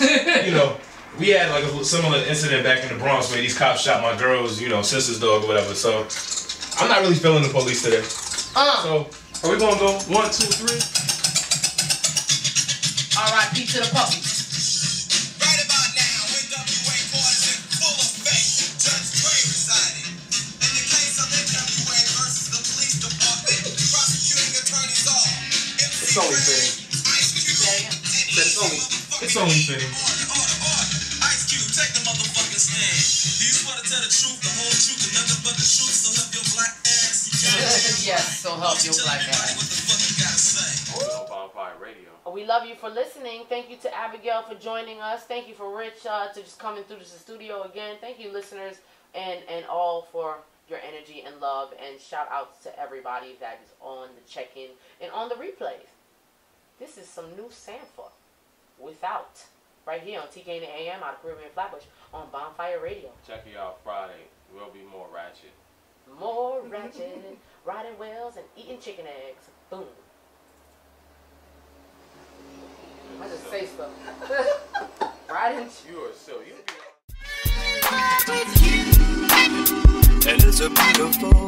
you know, we had like a similar incident back in the Bronx where these cops shot my girl's, you know, sister's dog or whatever. So I'm not really feeling the police today. Uh. So are we gonna go one, two, three? R.I.P. to the puppy. Right about now, NWA quarters in full effect. Judge Dre residing. In the case of NWA versus the police department, prosecuting attorneys are MC It's only Ren, fitting. Ice Cube, Say It's only- motherfucking it's only fitting. Ice Cube, take the motherfucking stand. Do you swear to tell the truth, the whole truth, and nothing but the truth, so help your black ass? yes, so help your black ass. what the fuck you gotta say. on Bonfire Radio. We love you for listening. Thank you to Abigail for joining us. Thank you for Rich uh, to just coming through the studio again. Thank you, listeners, and and all for your energy and love. And shout outs to everybody that is on the check-in and on the replays. This is some new Sanford without right here on TK in the AM out of Caribbean Flatbush on Bonfire Radio. Check you out Friday. We'll be more ratchet. More ratchet, riding whales, and eating chicken eggs. Boom. I just say stuff. riding. You are so you. And it's a beautiful